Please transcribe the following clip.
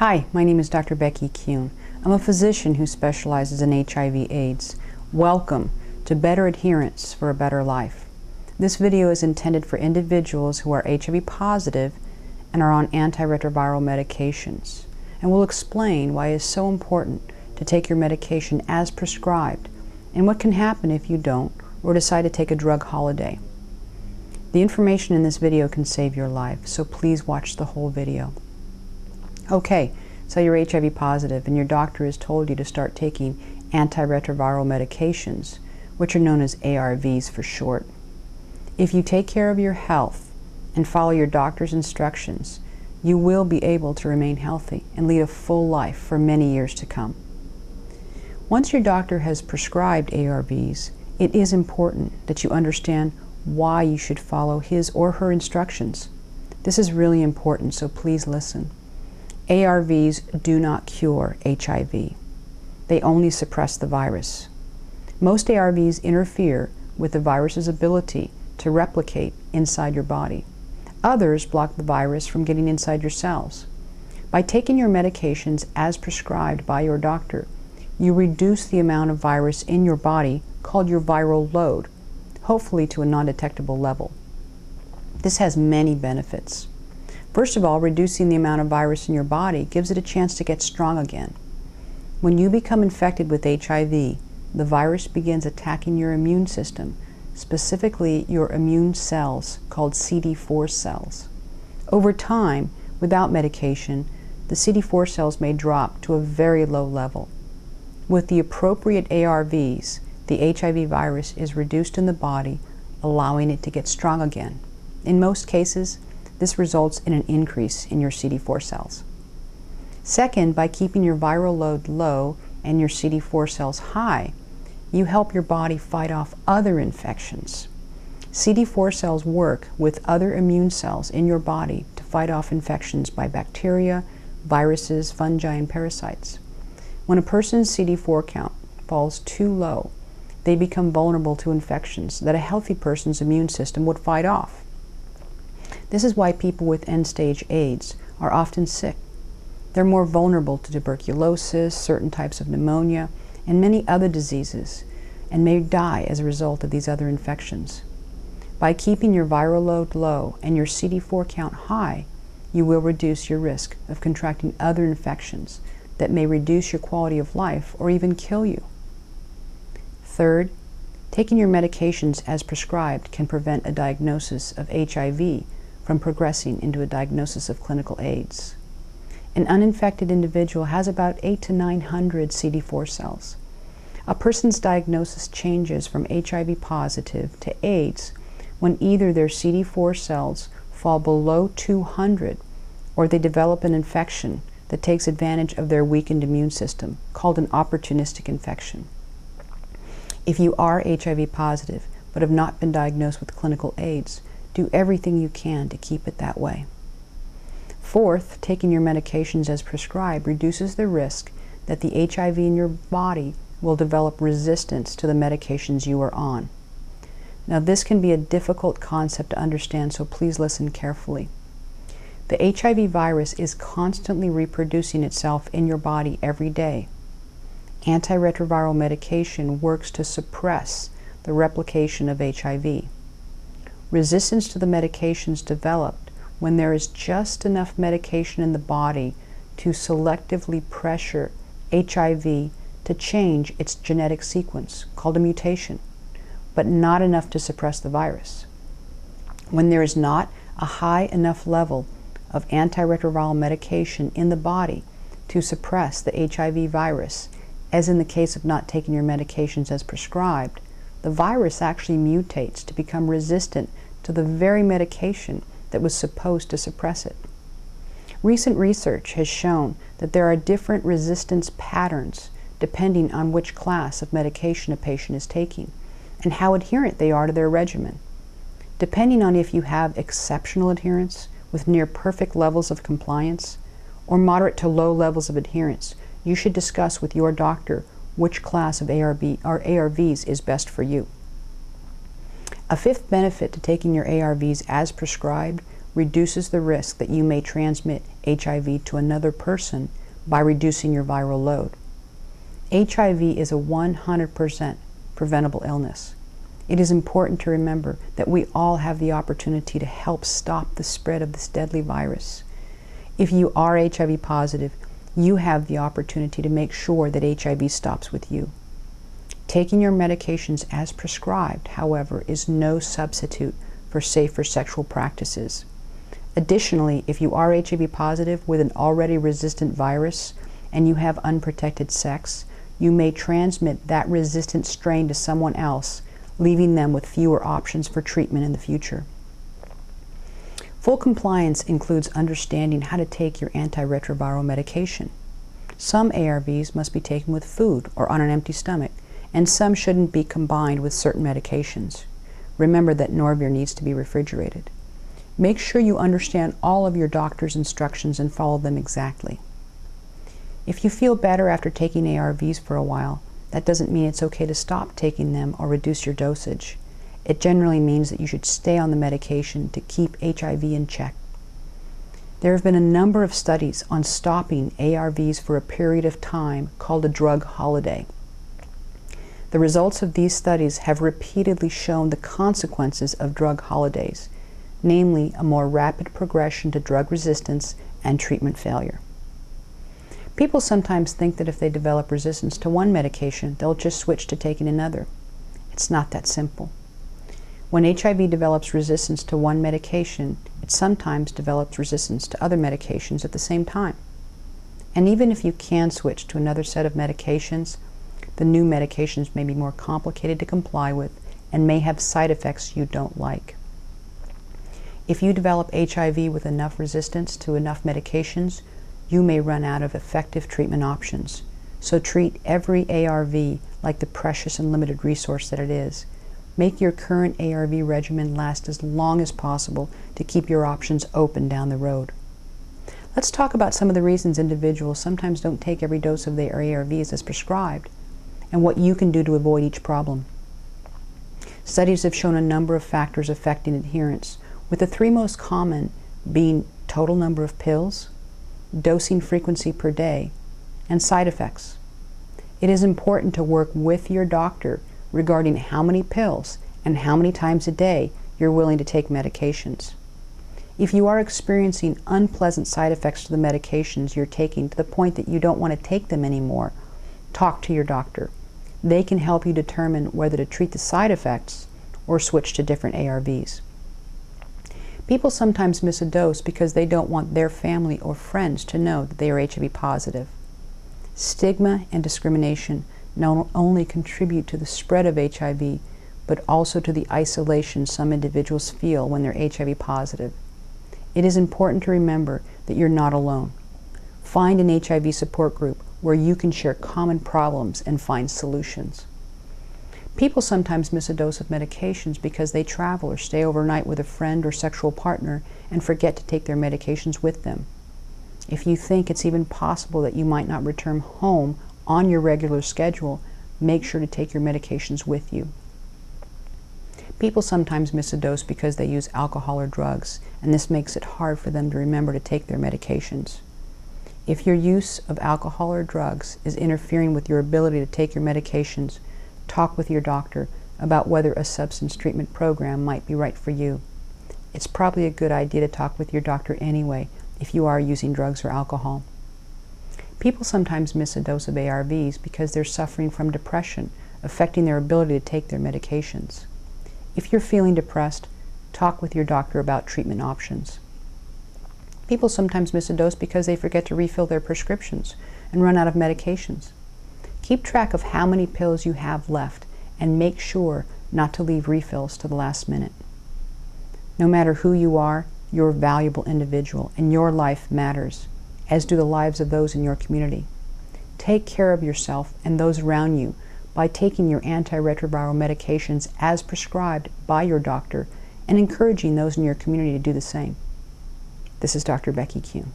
Hi, my name is Dr. Becky Kuhn. I'm a physician who specializes in HIV AIDS. Welcome to Better Adherence for a Better Life. This video is intended for individuals who are HIV positive and are on antiretroviral medications. And we'll explain why it is so important to take your medication as prescribed and what can happen if you don't or decide to take a drug holiday. The information in this video can save your life, so please watch the whole video. Okay, so you're HIV positive and your doctor has told you to start taking antiretroviral medications, which are known as ARVs for short. If you take care of your health and follow your doctor's instructions, you will be able to remain healthy and lead a full life for many years to come. Once your doctor has prescribed ARVs, it is important that you understand why you should follow his or her instructions. This is really important, so please listen. ARVs do not cure HIV. They only suppress the virus. Most ARVs interfere with the virus's ability to replicate inside your body. Others block the virus from getting inside your cells. By taking your medications as prescribed by your doctor, you reduce the amount of virus in your body called your viral load, hopefully to a non-detectable level. This has many benefits. First of all, reducing the amount of virus in your body gives it a chance to get strong again. When you become infected with HIV, the virus begins attacking your immune system, specifically your immune cells called CD4 cells. Over time, without medication, the CD4 cells may drop to a very low level. With the appropriate ARVs, the HIV virus is reduced in the body, allowing it to get strong again. In most cases, this results in an increase in your CD4 cells. Second, by keeping your viral load low and your CD4 cells high, you help your body fight off other infections. CD4 cells work with other immune cells in your body to fight off infections by bacteria, viruses, fungi, and parasites. When a person's CD4 count falls too low, they become vulnerable to infections that a healthy person's immune system would fight off. This is why people with end-stage AIDS are often sick. They're more vulnerable to tuberculosis, certain types of pneumonia, and many other diseases, and may die as a result of these other infections. By keeping your viral load low and your CD4 count high, you will reduce your risk of contracting other infections that may reduce your quality of life or even kill you. Third, taking your medications as prescribed can prevent a diagnosis of HIV from progressing into a diagnosis of clinical AIDS. An uninfected individual has about 8 to 900 CD4 cells. A person's diagnosis changes from HIV positive to AIDS when either their CD4 cells fall below 200 or they develop an infection that takes advantage of their weakened immune system, called an opportunistic infection. If you are HIV positive but have not been diagnosed with clinical AIDS, do everything you can to keep it that way. Fourth, taking your medications as prescribed reduces the risk that the HIV in your body will develop resistance to the medications you are on. Now, this can be a difficult concept to understand, so please listen carefully. The HIV virus is constantly reproducing itself in your body every day. Antiretroviral medication works to suppress the replication of HIV. Resistance to the medications developed when there is just enough medication in the body to selectively pressure HIV to change its genetic sequence, called a mutation, but not enough to suppress the virus. When there is not a high enough level of antiretroviral medication in the body to suppress the HIV virus, as in the case of not taking your medications as prescribed, the virus actually mutates to become resistant to the very medication that was supposed to suppress it. Recent research has shown that there are different resistance patterns depending on which class of medication a patient is taking and how adherent they are to their regimen. Depending on if you have exceptional adherence, with near perfect levels of compliance or moderate to low levels of adherence, you should discuss with your doctor which class of ARB or ARVs is best for you. A fifth benefit to taking your ARVs as prescribed reduces the risk that you may transmit HIV to another person by reducing your viral load. HIV is a 100% preventable illness. It is important to remember that we all have the opportunity to help stop the spread of this deadly virus. If you are HIV positive, you have the opportunity to make sure that HIV stops with you. Taking your medications as prescribed, however, is no substitute for safer sexual practices. Additionally, if you are HIV positive with an already resistant virus and you have unprotected sex, you may transmit that resistant strain to someone else, leaving them with fewer options for treatment in the future. Full compliance includes understanding how to take your antiretroviral medication. Some ARVs must be taken with food or on an empty stomach, and some shouldn't be combined with certain medications. Remember that Norvir needs to be refrigerated. Make sure you understand all of your doctor's instructions and follow them exactly. If you feel better after taking ARVs for a while, that doesn't mean it's okay to stop taking them or reduce your dosage. It generally means that you should stay on the medication to keep HIV in check. There have been a number of studies on stopping ARVs for a period of time called a drug holiday. The results of these studies have repeatedly shown the consequences of drug holidays, namely a more rapid progression to drug resistance and treatment failure. People sometimes think that if they develop resistance to one medication, they'll just switch to taking another. It's not that simple. When HIV develops resistance to one medication, it sometimes develops resistance to other medications at the same time. And even if you can switch to another set of medications, the new medications may be more complicated to comply with and may have side effects you don't like. If you develop HIV with enough resistance to enough medications, you may run out of effective treatment options. So treat every ARV like the precious and limited resource that it is Make your current ARV regimen last as long as possible to keep your options open down the road. Let's talk about some of the reasons individuals sometimes don't take every dose of their ARVs as prescribed and what you can do to avoid each problem. Studies have shown a number of factors affecting adherence, with the three most common being total number of pills, dosing frequency per day, and side effects. It is important to work with your doctor regarding how many pills and how many times a day you're willing to take medications. If you are experiencing unpleasant side effects to the medications you're taking to the point that you don't want to take them anymore, talk to your doctor. They can help you determine whether to treat the side effects or switch to different ARVs. People sometimes miss a dose because they don't want their family or friends to know that they are HIV positive. Stigma and discrimination not only contribute to the spread of HIV, but also to the isolation some individuals feel when they're HIV positive. It is important to remember that you're not alone. Find an HIV support group where you can share common problems and find solutions. People sometimes miss a dose of medications because they travel or stay overnight with a friend or sexual partner and forget to take their medications with them. If you think it's even possible that you might not return home on your regular schedule, make sure to take your medications with you. People sometimes miss a dose because they use alcohol or drugs, and this makes it hard for them to remember to take their medications. If your use of alcohol or drugs is interfering with your ability to take your medications, talk with your doctor about whether a substance treatment program might be right for you. It's probably a good idea to talk with your doctor anyway if you are using drugs or alcohol. People sometimes miss a dose of ARVs because they're suffering from depression, affecting their ability to take their medications. If you're feeling depressed, talk with your doctor about treatment options. People sometimes miss a dose because they forget to refill their prescriptions and run out of medications. Keep track of how many pills you have left and make sure not to leave refills to the last minute. No matter who you are, you're a valuable individual and your life matters as do the lives of those in your community. Take care of yourself and those around you by taking your antiretroviral medications as prescribed by your doctor and encouraging those in your community to do the same. This is Dr. Becky Kuhn.